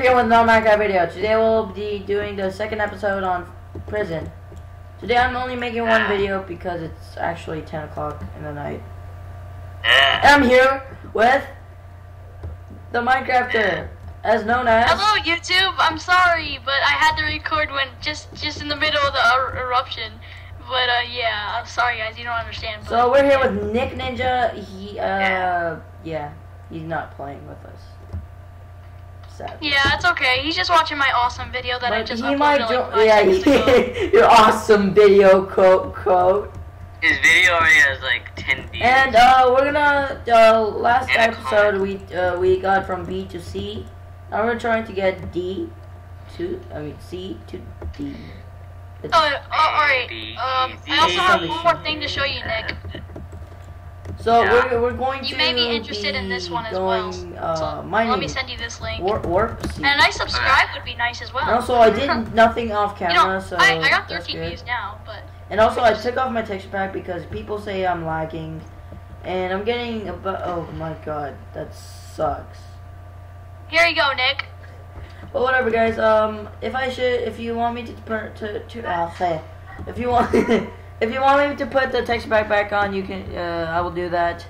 making with no Minecraft video. Today we'll be doing the second episode on prison. Today I'm only making one video because it's actually 10 o'clock in the night. And I'm here with the Minecrafter, as known as. Hello YouTube. I'm sorry, but I had to record when just just in the middle of the er- eruption. But uh, yeah, I'm sorry guys. You don't understand. But So we're here with Nick Ninja. He, uh, yeah, he's not playing with us. Sad. yeah, it's okay. He's just watching my awesome video that I just he uploaded might like five yeah, seconds ago. your awesome video quote quote. His video already has like 10 views. And uh, we're gonna uh, last And episode we uh, we got from B to C. Now we're trying to get D to I mean C to D. It's- Oh, oh, alright. Um, Z. I also have one more thing to show you, Nick. So we're we're going You to may be interested in this one as well. going, Uh, So mining. let me send you this link. warp. And a nice subscribe would be nice as well. And also I did nothing off You camera, know, so I, I got that's 13 good. views now, but And also, I took off my texture pack because people say I'm lagging, and I'm getting about. Oh my god, that sucks. here you go, Nick. But whatever, guys. Um, if I should, if you want me to to to, I'll say, if you want, if you want me to put the texture pack back on, you can. Uh, I will do that.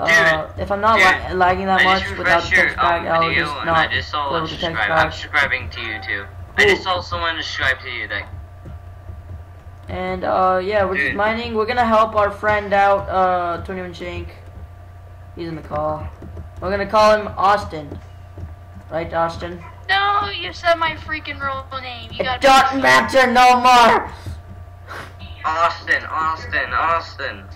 Uh, if I'm not la- lagging that I much without the your texture pack, um, I'll just not I just saw go a with the texture subscribe. I'm subscribing to you too. I just saw someone subscribe to you that And uh, yeah, we're just mining. We're gonna help our friend out, uh, 21 Shank. He's in the call. We're gonna call him Austin. Right, Austin? No, you said my freaking real name. You It got don't matter no more. Austin, Austin, Austin.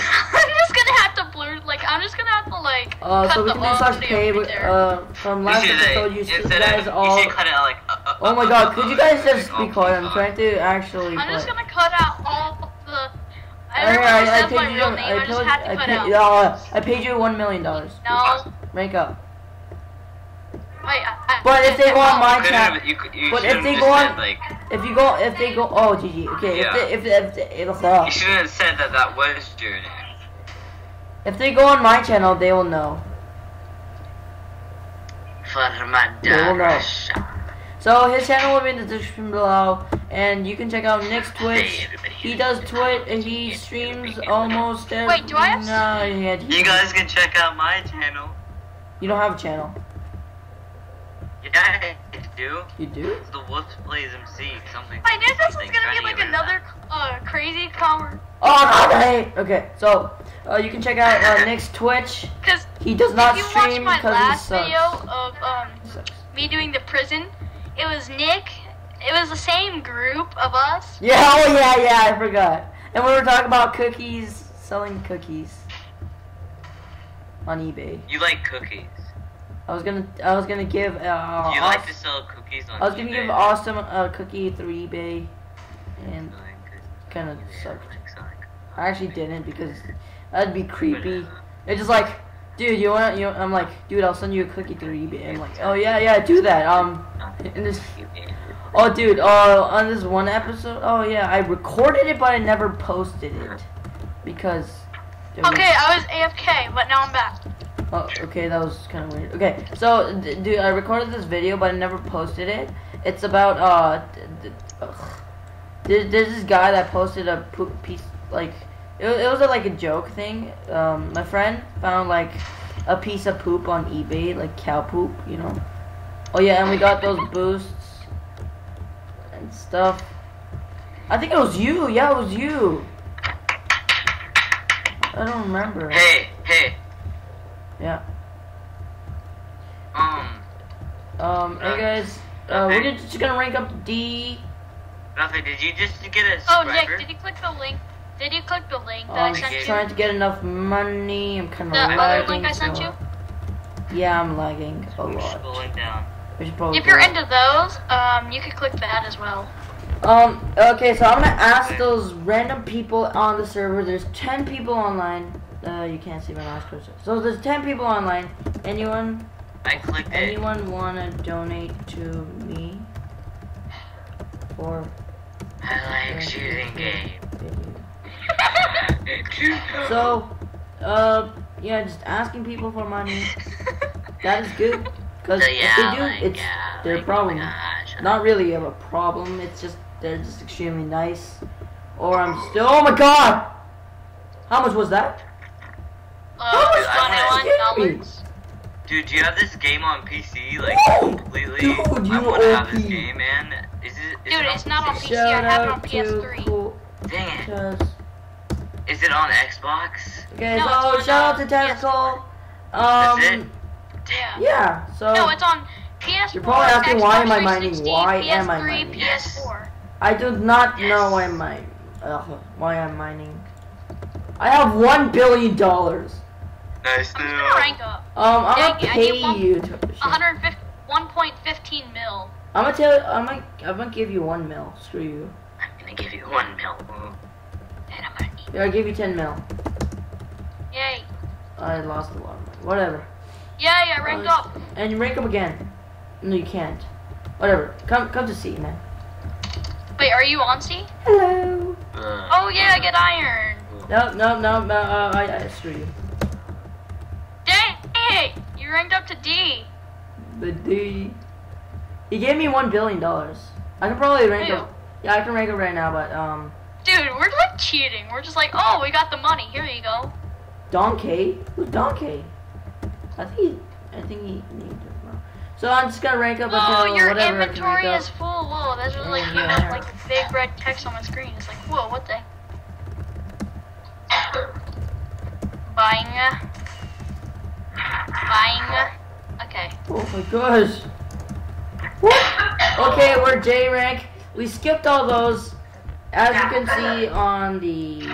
I'm just gonna have to blur, like, I'm just gonna have to, like, Uh, cut so we the can do slash audio but. Uh, from last you episode, you, s- instead guys of, all. You should cut it out like. Uh, uh, Oh my uh, god, uh, could you uh, guys uh, just be my quiet? I'm trying to actually. I'm just gonna cut out all the. I Alright, never I, I said paid my you. name. I, I just told had to I paid, out. uh, I paid you one million dollars. No, Rank up. I, I, uh, uh, But if uh, they go on my channel, have- you could- you But if they just go said, on- like, if you go, if they go, oh GG. Okay, Yeah. if they, if they, if they, if, uh, you shouldn't have said that that was your name. if they go on my channel, they will know. For my Yeah, well, no. daughters. So his channel will be in the description below, and you can check out Nick's Twitch. Hey. He does Twitch, and he streams almost every. Wait, do I have- No, yeah, he- You guys can check out my channel. You don't have a channel. Yeah, I do. You do? It's the Wolf Plays MC something. I knew this was gonna be like get rid of another uh, crazy conver. Oh no! Hey. Okay, so uh, you can check out uh, Nick's Twitch. Cause He does not if you watch stream my because he last sucks. video of um sucks. me doing the prison, it was Nick. It was the same group of us. Yeah, oh yeah, yeah, I forgot. And we were talking about cookies, selling cookies on eBay. You like cookies. I was gonna, I was gonna give, uh, you like to sell cookies on I was gonna eBay? give Awesome a cookie through eBay, and kind of Yeah, sucked. like selling I actually didn't because that'd be creepy. It's just like, dude, you want, you? I'm like, dude, I'll send you a cookie through eBay. I'm like, oh yeah, yeah, do that. Um, and this, oh dude, uh, on this one episode, oh yeah, I recorded it, but I never posted it because. it was- Okay, I was AFK, but now I'm back. Oh, okay, that was kind of weird. Okay, so, dude, I recorded this video, but I never posted it. It's about, uh. There's, there's this guy that posted a poop piece, like, it, it was a, like a joke thing. Um, my friend found, like, a piece of poop on eBay, like cow poop, you know. Oh, yeah, and we got those boosts and stuff. I think it was you. Yeah, it was you. I don't remember. Hey, hey, Yeah. um, Um, hey guys, uh, we're just gonna rank up D. Nothing. did you just get a Oh, subscriber? Nick, did you click the link? Did you click the link that I'm I sent you? i trying to get enough money. I'm kind of lagging. The other link I sent so- you? Yeah, I'm lagging a We're lot. scrolling down. We should probably If you're into those, um, you could click that as well. Um, okay, so I'm gonna ask those random people on the server. There's 10 people online. Uh, you can't see my mouse cursor. So there's 10 people online. Anyone, I clicked it. anyone wanna donate to me? For I like shooting game. So, uh, yeah, just asking people for money. That is good. Because So, if they do, like, it's yeah, their like, problem. Oh gosh. Not really of a problem. It's just they're just extremely nice. Or I'm still. Oh my god! How much was that? Uh, Oh, it's twenty-one me. dollars. Dude, do you have this game on PC? Like, No! completely? Dude, you I want to have this game, man. Is it? Is Dude, it it's not on PC? PC. I have it on PS3. Cool Dang it. Taz. Is it on Xbox? Okay, No, so it's on, shout out uh, to Tactical. Um, That's it? Yeah. yeah. So No, it's on PS4. You're probably asking, Xbox why am I mining? 360, Why PS3, am I mining? PS4. I do not Yes. know why I'm mining. Uh, why I'm mining. I have one billion dollars. Nice I'm gonna rank up. Um, I'm Dang gonna it, pay need one- you to. 150, 1.15 mil. I'm gonna tell. I'm gonna. I'm gonna give you one mil. Screw you. I'm gonna give you one mil. And I'm gonna eat. Yeah, I give you ten mil. Yay. I lost a lot of money. Whatever. Yay, I ranked Uh, up. And you rank up again. No, you can't. Whatever. Come, come to C, man. Wait, are you on C? Hello. Uh, Oh yeah, I get iron. No, no, no, no. Uh, I, I screw you. You ranked up to D. The D. He gave me one billion dollars. I can probably rank Ew. up. Yeah, I can rank up right now, but um, Dude, we're like cheating. We're just like, oh, we got the money. Here you go. Donkey. Who's Donkey? I think he. I think he needs it. now. So I'm just gonna rank up Oh, your whatever inventory I can rank is full. Whoa, that's just like Yeah. like big red text on my screen. It's like, whoa, what the? Buying. Buying. Okay. Oh my gosh. What? Okay, we're J rank. We skipped all those. As you can see on the.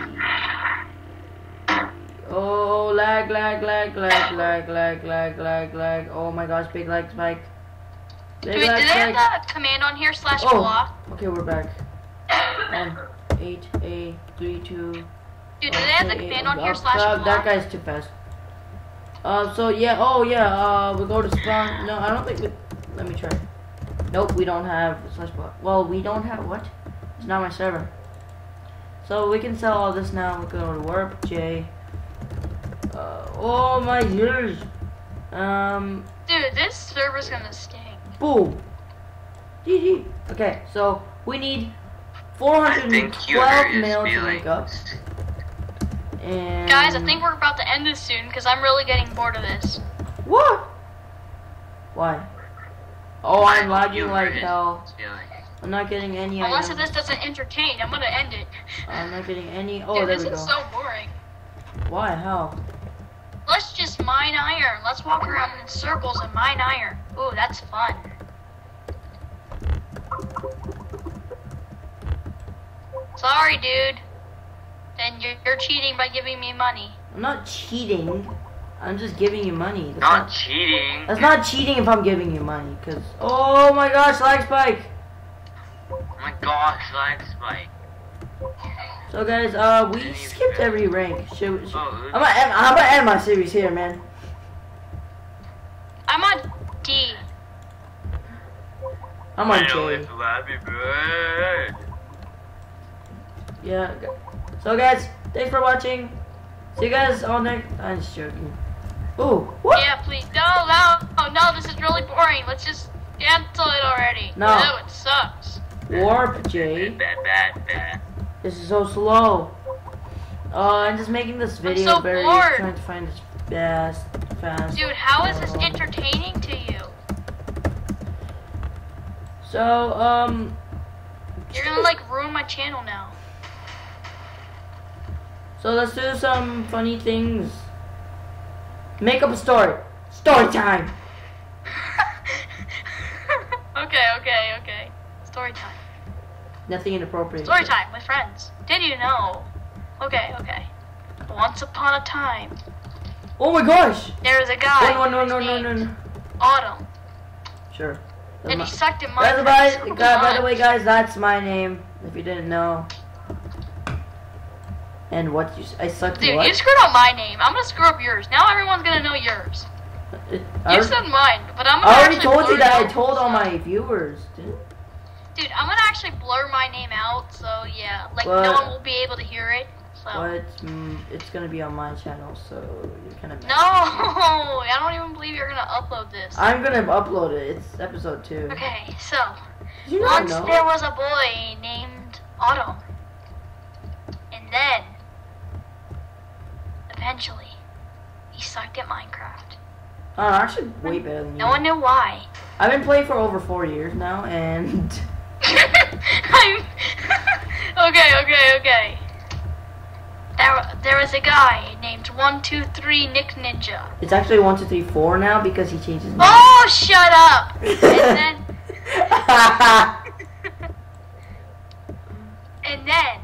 Oh, lag, lag, lag, lag, lag, lag, lag, lag, lag. Oh my gosh, big lag spike. Do, Big lag they spike. have the command on here slash Oh. block? Okay, we're back. Um, eight, eight, three, two. Dude, do they have the command on here slash block? That guy's too fast. Uh, so yeah, oh yeah, uh, we go to spawn. No, I don't think we. Let me try. Nope, we don't have slash block. Well, we don't have what? It's not my server. So we can sell all this now. We're going to warp J. Uh, oh my years. Um, Dude, this server's gonna stink. boom. GG. Okay, so we need I think 412 Huger mil to make up. Feelings. And Guys, I think we're about to end this soon because I'm really getting bored of this. What? Why? Oh, I'm I think lagging like is hell. I'm not getting any Unless items. this doesn't entertain, I'm gonna end it. I'm not getting any. Oh, Dude, there this we go. is so boring. Why? How? Let's just mine iron. Let's walk around in circles and mine iron. Ooh, that's fun. Sorry, dude. Then you're, you're cheating by giving me money. I'm not cheating. I'm just giving you money. That's Not not, cheating. that's not cheating if I'm giving you money. Cause oh my gosh, lag spike. Oh my gosh, lag spike. So guys, uh, we skipped every rank. Should, should, Oh, I'm gonna end, I'm gonna end my series here, man. I'm on D. I'm on Finally, J. Yeah. Gu- So guys, thanks for watching. See you guys all next. I'm just joking. Ooh, what? Yeah, please. No, no, oh, no, this is really boring. Let's just cancel it already. No. Ew, it sucks. Warp J. Bad, bad, bad. This is so slow. Uh, I'm just making this video so very bored. trying to find this best fast. Dude, how is this entertaining to you? So, um, You're gonna like ruin my channel now. So let's do some funny things. Make up a story. Story time. okay, okay, okay. Story time. Nothing inappropriate. Story time with friends. Did you know? Okay, okay. Once upon a time, Oh my gosh! there was a guy. Oh, no, no, no, no, no, no. Autumn, Sure. and he sucked at my, mine. that's by, by the way, guys, that's my name. If you didn't know. And what you? s- I sucked Dude, what? you screwed up my name. I'm gonna screw up yours. Now everyone's gonna know yours. It- I You said mine, but I'm gonna I already told you that. I told all my viewers. Dude. Dude, I'm gonna actually blur my name out, so yeah, like What? no one will be able to hear it. So. But mm, it's gonna be on my channel, so you're kind of. No, I don't even believe you're gonna upload this. I'm gonna upload it. It's episode two. Okay, so you once know? there was a boy named Otto, and then eventually he sucked at Minecraft. Oh, actually, way better than you. No one knew why. I've been playing for over four years now, and I'm okay, okay, okay. There, there was a guy named One Two Three Nick Ninja. it's actually one, two, three, four now because he changed his name. Oh, shut up! And then, and then, he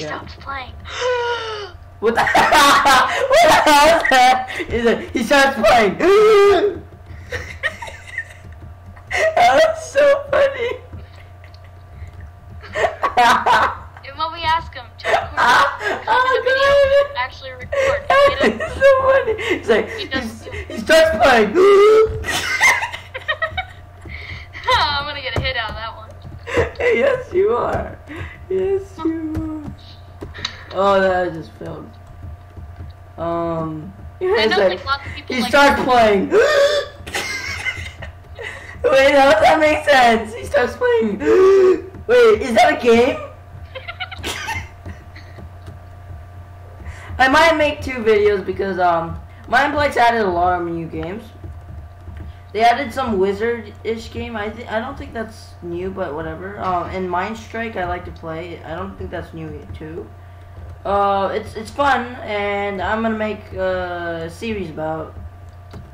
Yeah. stopped playing. what the? what the hell is that? Is it? He starts playing. That's so funny. And when we ask him to record, oh, the video, actually record. He It's so funny. It's like He he, do he starts playing. Oh, I'm gonna get a hit out of that one. yes, you are. Yes, you are. Oh, that just failed. Um, I know like, like lots of people he like. starts playing. Wait, how does that make sense? He starts playing. Wait, is that a game? I might make two videos because um, Mineplex added a lot of new games. They added some wizard-ish game. I think I don't think that's new, but whatever. Um, and MineStrike I like to play. I don't think that's new too. Uh, it's it's fun, and I'm gonna make uh, a series about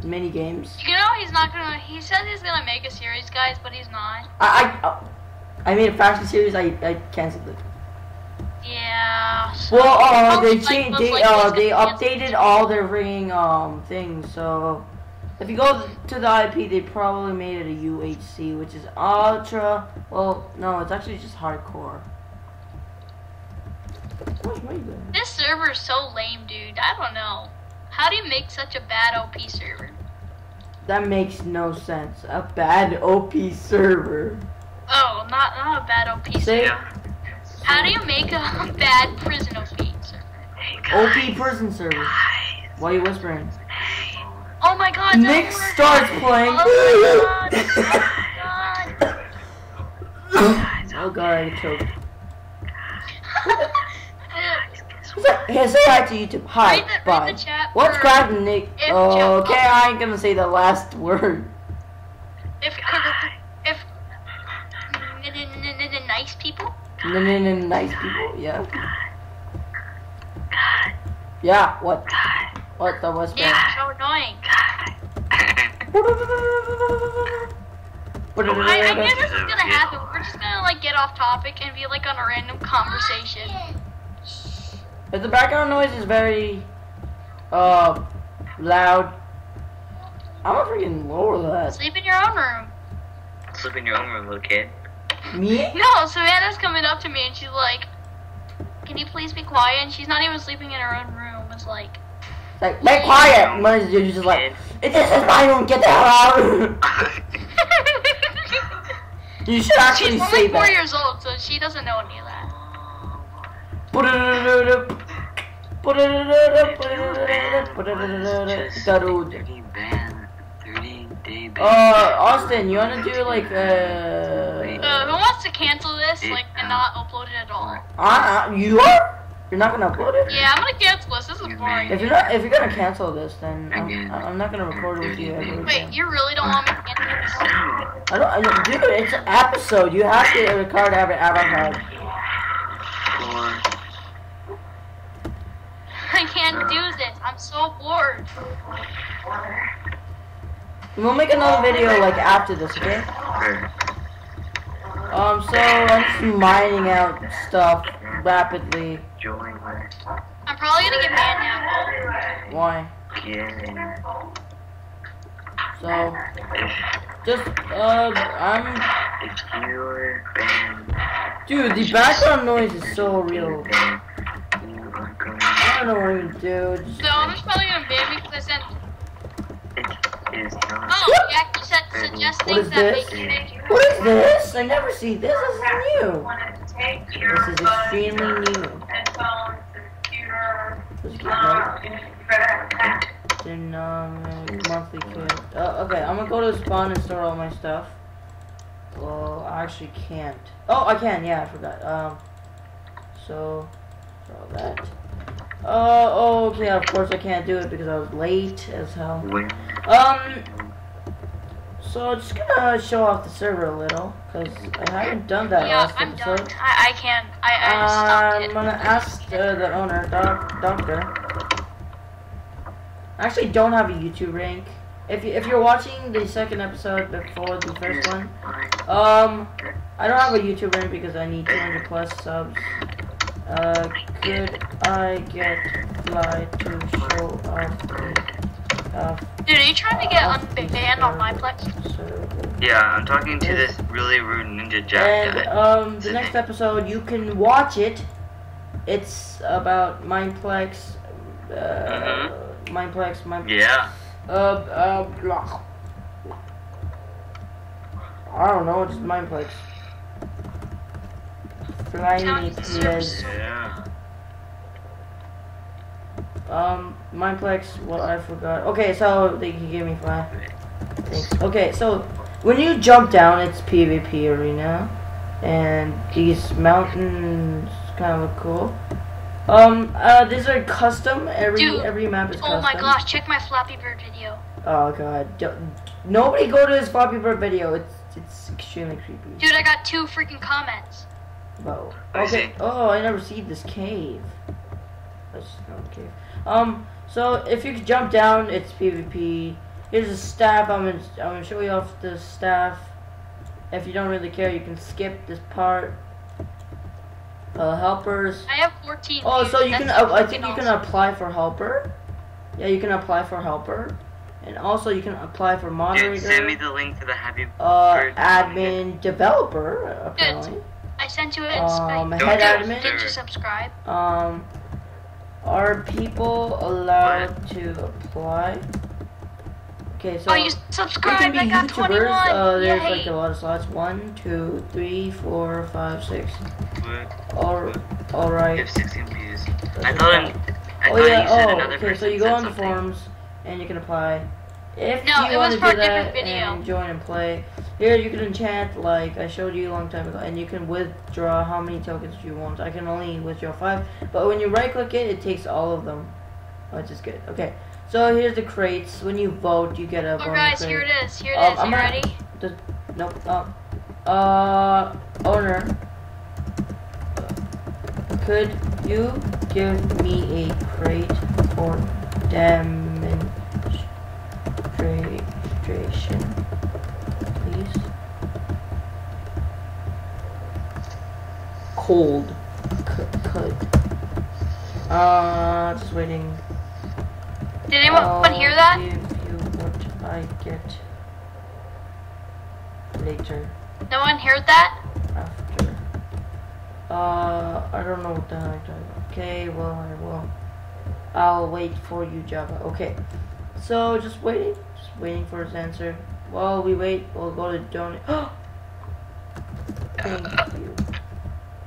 mini games. You know he's not gonna. He said he's gonna make a series, guys, but he's not. I I, I made a faction series. I I canceled it. Yeah. So Well, uh, they like, changed. most They likely uh, they updated all their ring um things. So if you go to the IP, they probably made it a UHC, which is ultra. Well, no, it's actually just hardcore. What are you doing? This server is so lame, dude. I don't know. How do you make such a bad OP server? That makes no sense. A bad OP server. Oh, not not a bad OP Say server. How do you make a bad prison OP server? Hey guys, OP prison server. Why are you whispering? Hey. Oh my god. Nick don't starts playing. Oh my god. Oh my oh god, I choked. say hi to YouTube. Hi, Read the- read bye. the chat What's cracking, Nick? Oh, okay, I ain't gonna say the last word. if if nice people No, no, no, nice people. Yeah. Yeah. What? What the what's Nick, that? so annoying. I, I knew this was gonna happen. We're just gonna like get off topic and be like on a random conversation. If the background noise is very uh loud, I'm gonna freaking lower that. Sleep in your own room. Sleep in your own room, little kid. Me? No, Savannah's coming up to me and she's like, "Can you please be quiet?" And she's not even sleeping in her own room. It's like, Like, be quiet. Mine's you're just like, this is my room. Get the hell out. you should actually she's say only four that. years old, so she doesn't know any of that. Just Darude. 30 ban, 30 day ban. Uh, Austin, you wanna do like uh, Uh, who wants to cancel this, like, and not upload it at all? uh, uh you are? You're not gonna upload it? Yeah, I'm gonna cancel this. This is boring. If you're not, if you're gonna cancel this, then I'm, I'm not gonna record with you ever Wait, again. you really don't want me to cancel this? I don't, I don't, dude, it's an episode. You have to record every episode. Four. I can't do this. I'm so bored. We'll make another video like after this, okay? Or, Um, so I'm just mining out stuff rapidly. I'm probably gonna get banned now. Why? game. So, just, uh, I'm, If you're banned, dude, the background noise is so real. Then you are going I don't know what to do. Just, So I'm just probably gonna ban because I sent. Is not. Oh, yeah, you said suggest What things is that this? make you What is this? I never see this. This is new. This This is extremely new. Headphones, computer, Let's get that. Dynamic monthly kit. Uh, okay, I'm gonna go to the spawn and store all my stuff. Well, I actually can't. Oh, I can. Yeah, I forgot. Um, so, all that. Uh, oh, okay. Of course, I can't do it because I was late as hell. Um, so I'm just gonna show off the server a little because I haven't done that Yeah, last I'm episode. done. I, I can't. I, I just I'm gonna ask uh, the owner, doc, doctor. I actually don't have a YouTube rank. If you, if you're watching the second episode before the first one, um, I don't have a YouTube rank because I need 200 plus subs. Uh, could I get fly to show off the uh, Dude, are you trying to get off unbanned on Mineplex? server? Yeah, I'm talking to this really rude ninja jack And guy. um, the next episode you can watch it. It's about Mineplex. Uh, Mhm. Mineplex. Mind. Yeah. Uh, uh, blah. I don't know. Just Mineplex. Fly me, Sounds please. Yeah. Um, Mineplex. What I forgot. Okay, so they can give me five. Thanks. Okay, so when you jump down, it's PvP arena, and these mountains kind of look cool. Um, uh, these are custom. Every Dude, every map is custom. Oh my gosh, check my Flappy Bird video. Oh god, Don't- nobody go to his Flappy Bird video. It's it's extremely creepy. Dude, I got two freaking comments. Whoa. Okay. Oh, I never see this cave. That's not a cave. Um. So if you could jump down, it's PvP. Here's a staff. I'm gonna I'm gonna show you off the staff. If you don't really care, you can skip this part. Uh, helpers. I have 14 Oh, so you can. Uh, I think you can apply for helper. Yeah, you can apply for helper, and also you can apply for Dude, moderator. send me the link to the happy uh, bird. admin developer apparently. I sent you it in Um, Skype. Don't head admin. Did you subscribe? Um, are people allowed to apply? Okay, so oh, you we can subscribed. I got YouTubers. 21. Uh, there's Yay. like a lot of slots. One, two, three, four, five, six. Would All, all right. give 16 views. That's I a thought, lot. I oh yeah. you said Oh, okay. So you go on the something. forums and you can apply. If No, you it want was to for a do different that video. and join and play, here you can enchant like I showed you a long time ago, and you can withdraw how many tokens you want. I can only withdraw five, but when you right click it, it takes all of them, which is good. Okay, so here's the crates. When you vote, you get a Oh, guys, crate. here it is. Here it Um, is. I'm you ready? Just, nope. Uh, uh, owner, could you give me a crate for demonstration, please? Cold. C- could. Uh, just waiting. Did anyone I'll hear that? Give you what I get later No one heard that? after. Uh, I don't know what the heck. I- Okay, well I will. I'll wait for you, Java. Okay. So just waiting, just waiting for his answer. While we wait, we'll go to donate. Thank you.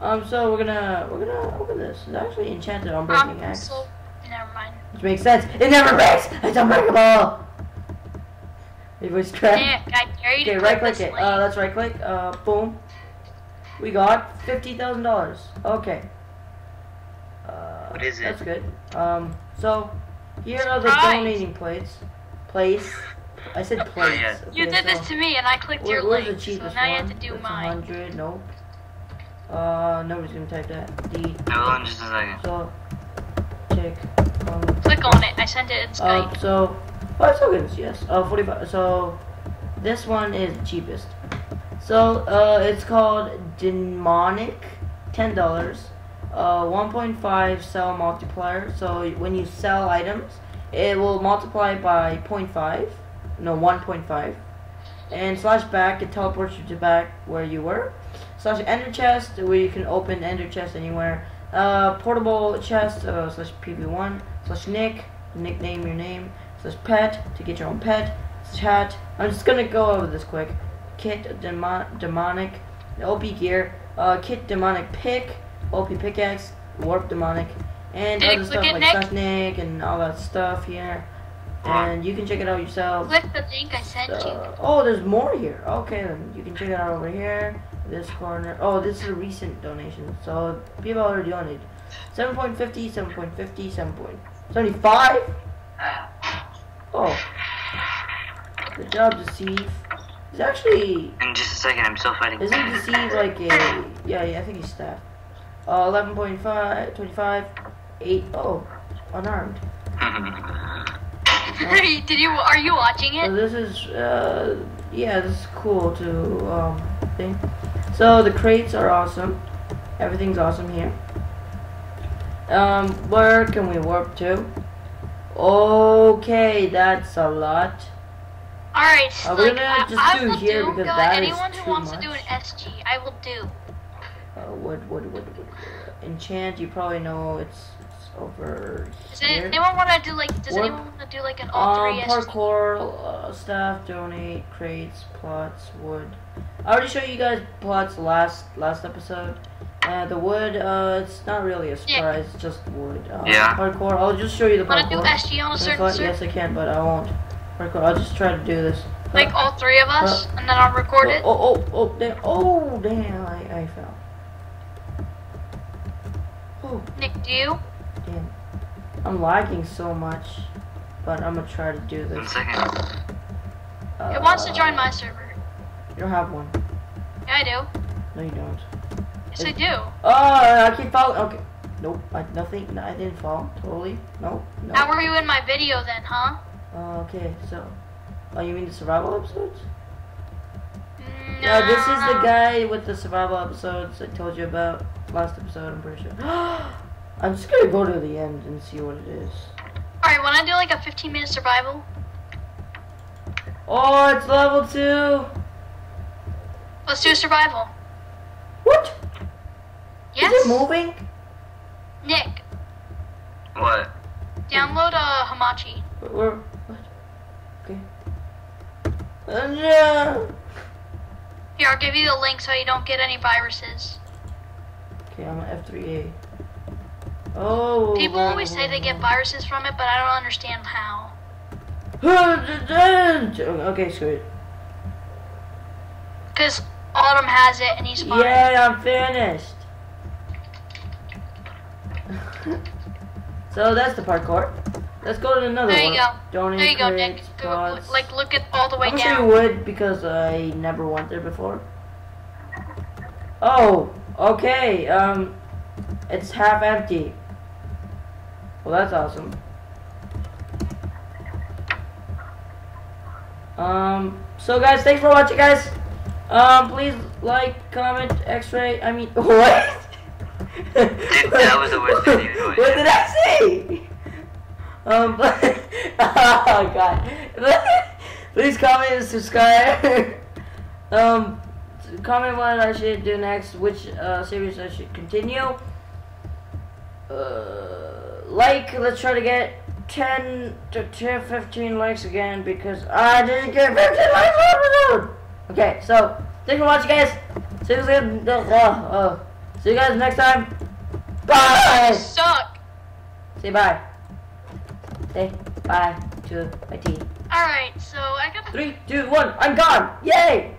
Um, so we're gonna we're gonna open this. It's actually enchanted on breaking Um, axe. so, never mind. Which makes sense. It never breaks! It's unbreakable! It was crap. Nick, I dare you Okay, right click click it. link. Uh, let's right click. Uh, boom. We got fifty thousand dollars. Okay. Uh, What is it? That's good. Um, so here are the donating plates. Place. I said plates. yeah. you Okay, did this to me, and I clicked where- your link. the So cheapest now you have to do That's mine. hundred. Nope. Uh, nobody's gonna type that. D. I will in just a second. So check. Um, Click on it. I sent it in Uh, so, five tokens, yes. Uh, 45. So, this one is cheapest. So, uh, it's called Demonic, $10. Uh, 1.5 sell multiplier. So, when you sell items, it will multiply by 0.5. No, 1.5. And slash back, it teleports you to back where you were. Slash ender chest, where you can open ender chest anywhere. Uh, portable chest, uh, slash PV1. Slash nick, nickname your name. Slash pet, to get your own pet. chat. I'm just gonna go over this quick. Kit demon demonic, OP gear, uh, kit demonic pick, OP pickaxe, warp demonic, and other stuff like Nick and all that stuff here. And you can check it out yourself. Click the link I sent you. Uh, oh, there's more here. Okay, then you can check it out over here. This corner. Oh, this is a recent donation. So people already donated. 7.50, 7.50, 7.75. Oh. Good job, Deceive. It's actually. In just a second, I'm still fighting. Isn't Deceive like a. Yeah, yeah, I think he's staff. Uh, 11.5, 25, 8. Oh, unarmed. Did you? Are you watching it? So this is, uh, yeah, this is cool to, um, think. So the crates are awesome. Everything's awesome here. Um, where can we warp to? Okay, that's a lot. All right. Uh, we're like, gonna just I do here do. because that is anyone who too wants to do an. SG, I will do. Uh, wood, wood, wood, wood. Enchant, you probably know it's over Does here. anyone want to do like? Does Warp. anyone want to do like an all Um, three SG? parkour, uh, staff, donate, crates, plots, wood. I already showed you guys plots last last episode. Uh, the wood, uh, it's not really a surprise, it's just wood. Um, Yeah. Parkour, I'll just show you the Want to do SG on a If certain I- server? yes, I can, but I won't. Parkour, I'll just try to do this. Like all three of us, Uh, and then I'll record oh, it. Oh, oh, oh, damn, oh, damn, I, I fell. Oh, Nick, do you? Damn. I'm lagging so much, but I'm gonna try to do One this. second. Uh, It wants to join my server. You don't have one. Yeah, I do. No, you don't. Yes, I do. Oh, I keep falling. Okay. Nope. I, nothing. No, I didn't fall. Totally. Nope. No. How were you in my video then, huh? Uh, okay. So. Oh, you mean the survival episodes? No. Yeah. This is the guy with the survival episodes I told you about last episode. I'm pretty sure. I'm just gonna go to the end and see what it is. All right, want to do like a 15 minute survival? Oh, it's level two. Let's do a survival. What? Yes. Is it moving? Nick, What? download uh, Hamachi. Where? What? Okay. Uh, no. Here, I'll give you the link so you don't get any viruses. Okay, I'm an F3A. Oh. People always say they get viruses from it, but I don't understand how. Okay, screw it. Because Autumn has it and he's fine. Yeah, I'm finished. so that's the parkour. Let's go to another There you one. go. Donate There you go, Nick. pods. Like, look at all the way I'm gonna show you down. wood because I never went there before. Oh, okay. Um, it's half empty. Well, that's awesome. Um, so guys, thanks for watching, guys. Um, please like, comment, X-ray. I mean, what? that was the worst video noise. What did I say? Um, but, oh god. Please comment and subscribe. um, comment what I should do next, which uh, series I should continue. Uh, like, let's try to get 10 to 10, 15 likes again because I didn't get 15 likes episode. Okay, so thanks for watching, guys. See you guys. Uh, uh, see you guys next time. Bye. Suck. Say bye. Say bye to my team. Alright, so I got Three, two, one. I'm gone. Yay.